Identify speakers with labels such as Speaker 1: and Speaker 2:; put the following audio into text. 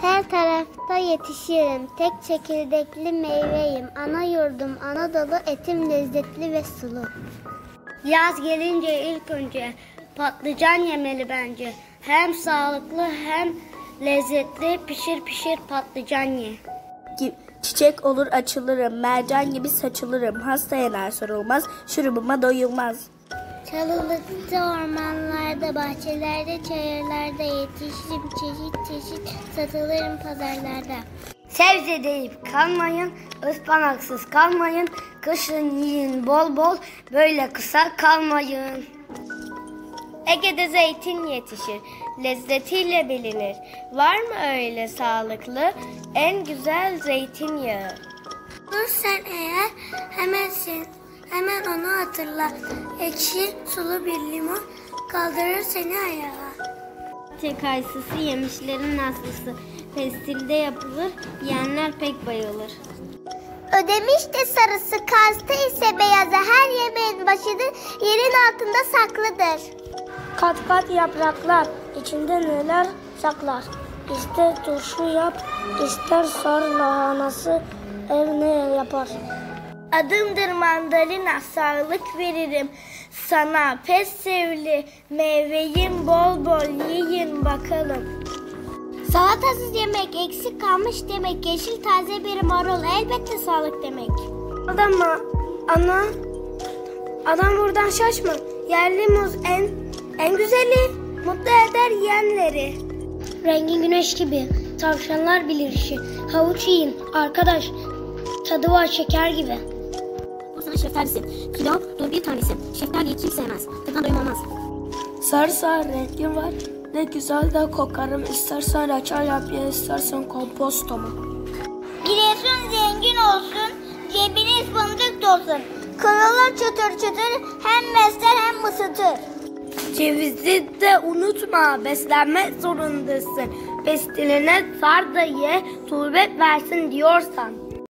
Speaker 1: Her tarafta yetişirim. Tek çekirdekli meyveyim. Ana yurdum Anadolu etim lezzetli ve sulu. Yaz gelince ilk önce patlıcan yemeli bence. Hem sağlıklı hem lezzetli pişir pişir patlıcan ye.
Speaker 2: Çiçek olur açılırım, mercan gibi saçılırım. Hasta yener sorulmaz, şurubuma doyulmaz.
Speaker 1: Çalılıkta ormanlarda, bahçelerde, çayırlarda yetişirim çeşit çeşit satılırım pazarlarda. Sebze deyip kalmayın, ıspanaksız kalmayın, kışın yiyin bol bol, böyle kısa kalmayın. Ege'de zeytin yetişir, lezzetiyle bilinir. Var mı öyle sağlıklı, en güzel zeytinyağı? Dur sen eğer hemensin, hemen onu hatırla. Ekşi sulu bir limon kaldırır seni ayağa. Tek kayısısı yemişlerin aslısı. Pestilde yapılır, yiyenler pek bayılır. Ödemiş de sarısı, kastı ise beyazı. Her yemeğin başıdır, yerin altında saklıdır.
Speaker 3: Kat kat yapraklar, içinde neler saklar. İster turşu yap, ister sar lahanası, ev ne yapar.
Speaker 1: Adımdır mandalina, sağlık veririm sana. Pes sevli meyveyim bol bol yiyin bakalım. Salatasız yemek eksik kalmış demek. Yeşil taze bir marul elbette sağlık demek.
Speaker 3: Adama, ana, adam buradan şaşma. Yerli muz en, en güzeli, mutlu eder yiyenleri. Rengi güneş gibi, tavşanlar bilir işi. Havuç yiyin, arkadaş, tadı var şeker gibi.
Speaker 4: Bu sana şeftalisin. Kilo dur bir tanesi. Şeftaliyi kim sevmez? Tadına doyum olmaz.
Speaker 2: Sarı sarı rengin var, ne güzel de kokarım. İstersen reçel yap ye, istersen kompostoma.
Speaker 1: Giresun zengin olsun, cebiniz fındık dolsun. Kanalar çıtır çıtır, hem besler hem ısıtır.
Speaker 2: Cevizi de unutma, beslenmek zorundasın. Pestiline sar da ye, turbet versin diyorsan.